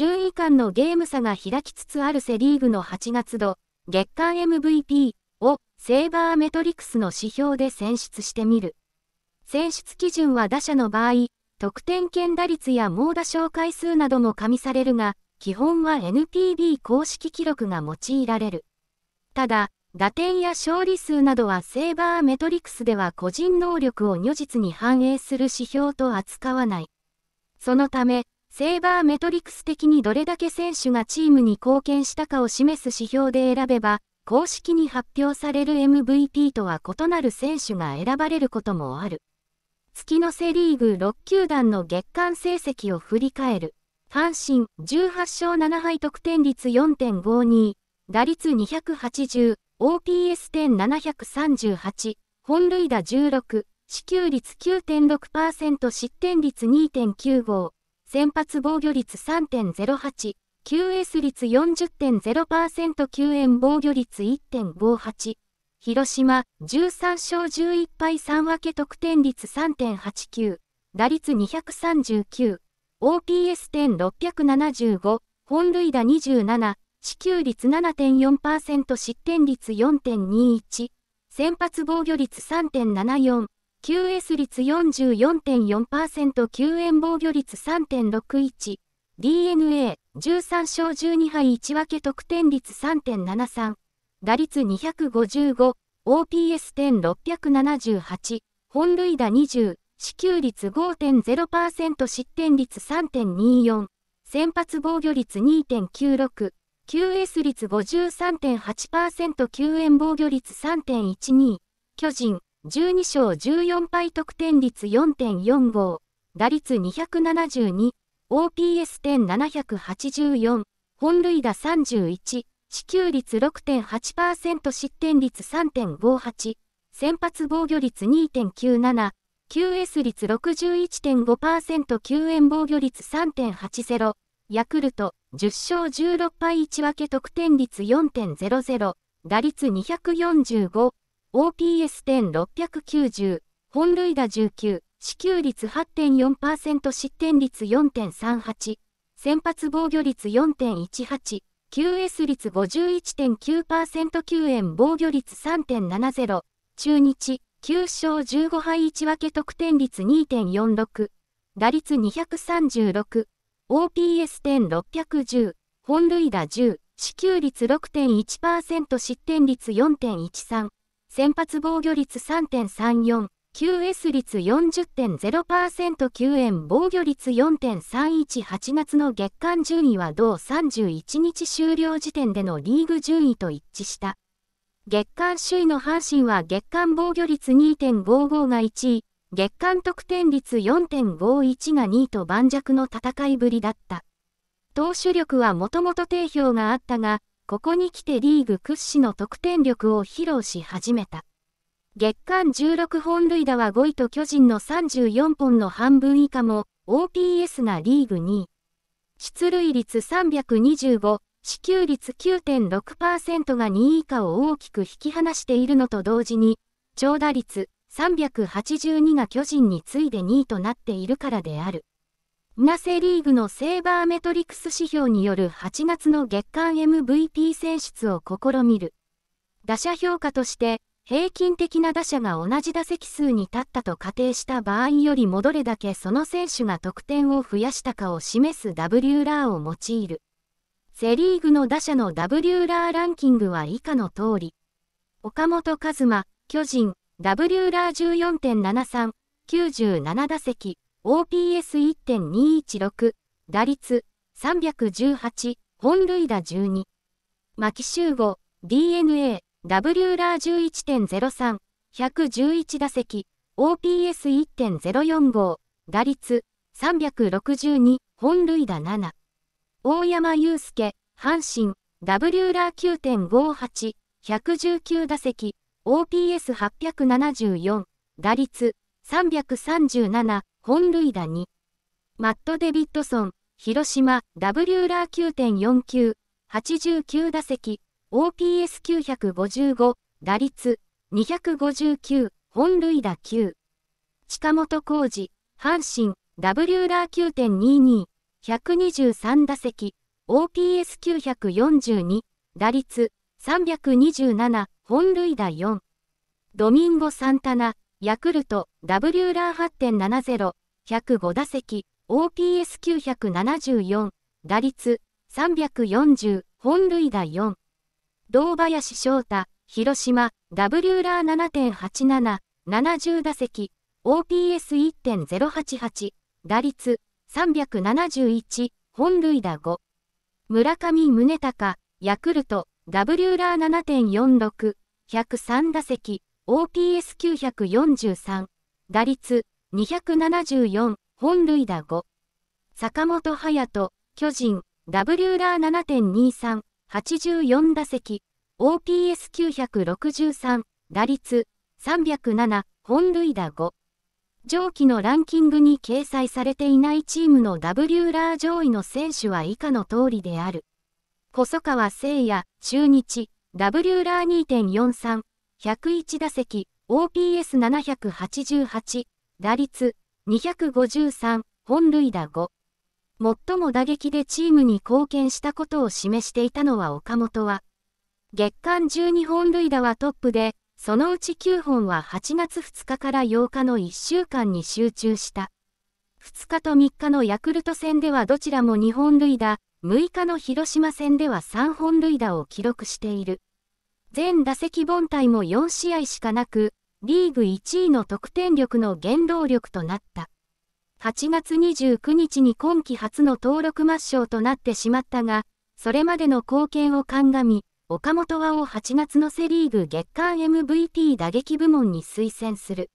順位間のゲーム差が開きつつあるセリーグの8月度、月間 MVP をセーバーメトリクスの指標で選出してみる。選出基準は打者の場合、得点圏打率や猛打賞回数なども加味されるが、基本は NPB 公式記録が用いられる。ただ、打点や勝利数などはセーバーメトリクスでは個人能力を如実に反映する指標と扱わない。そのため、セーバーメトリクス的にどれだけ選手がチームに貢献したかを示す指標で選べば、公式に発表される MVP とは異なる選手が選ばれることもある。月のセリーグ6球団の月間成績を振り返る。阪神18勝7敗得点率4.52、打率280、OPS 点738、本塁打16、支給率9.6%失点率2.95、先発防御率3.08、QS 率40.0%救援防御率1.58、広島13勝11敗3分け得点率3.89、打率239、OPS 点675、本塁打27、支給率7.4%失点率4.21、先発防御率3.74、QS 率44.4%救援防御率3.61、DNA、13勝12敗1分け得点率3.73、打率255、OPS 点678、本塁打20、支給率5.0%失点率3.24、先発防御率2.96、QS 率53.8%救援防御率3.12、巨人、12勝14敗得点率4.45、打率272、OPS 点784、本塁打31、支給率6.8%失点率3.58、先発防御率2.97、QS 率61.5%救援防御率3.80、ヤクルト、10勝16敗1分け得点率4.00、打率245、OPS 点690、本塁打19、支給率8.4%失点率4.38、先発防御率4.18、QS 率51.9%救援防御率3.70、中日、9勝15敗1分け得点率2.46、打率236、OPS 点610、本塁打10、支給率6.1%失点率4.13、先発防御率3.34、QS 率40.0%救援防御率4.318月の月間順位は同31日終了時点でのリーグ順位と一致した。月間首位の阪神は月間防御率2.55が1位、月間得点率4.51が2位と盤石の戦いぶりだった。投手力はもともと定評があったが、ここに来てリーグ屈指の得点力を披露し始めた。月間16本塁打は5位と巨人の34本の半分以下も、OPS がリーグ2位。出塁率325、支給率9.6%が2位以下を大きく引き離しているのと同時に、長打率382が巨人に次いで2位となっているからである。ナセリーグのセーバーメトリクス指標による8月の月間 MVP 選出を試みる。打者評価として、平均的な打者が同じ打席数に立ったと仮定した場合よりもどれだけその選手が得点を増やしたかを示す W ラーを用いる。セリーグの打者の W ラーランキングは以下の通り。岡本和真、巨人、W ラー14.73、97打席、OPS1.216、打率318、本塁打12。牧秀吾、DNA、W ラー11.03、111打席、OPS1.045、打率362、本塁打7。大山祐介、阪神、W ラー9.58、119打席、OPS874、打率337、本塁打2。マット・デビッドソン、広島、W ラー9.49、89打席、OPS955、打率259、本塁打9。近本浩二、阪神、W ラー9.22、123打席、OPS942、打率327、本塁打4。ドミンゴ・サンタナ、ヤクルト、W ラー8.70、105打席、OPS974、打率340、本塁打4。堂林翔太、広島、W ラー7.87、70打席、OPS1.088、打率371、本塁打5。村上宗隆、ヤクルト、W ラー7.46、103打席、OPS943、打率274、本塁打5。坂本勇人、巨人、W ラー7.23、84打席、OPS963、打率307、本塁打5。上記のランキングに掲載されていないチームの W ラー上位の選手は以下の通りである。細川聖也、中日、W ラー2.43、101打席、OPS788、打率253、本塁打5。最も打撃でチームに貢献したことを示していたのは岡本は、月間12本塁打はトップで、そのうち9本は8月2日から8日の1週間に集中した。2日と3日のヤクルト戦ではどちらも2本塁打、6日の広島戦では3本塁打を記録している。全打席凡退も4試合しかなく、リーグ1位の得点力の原動力となった。8月29日に今季初の登録抹消となってしまったが、それまでの貢献を鑑み、岡本はを8月のセリーグ月間 MVP 打撃部門に推薦する。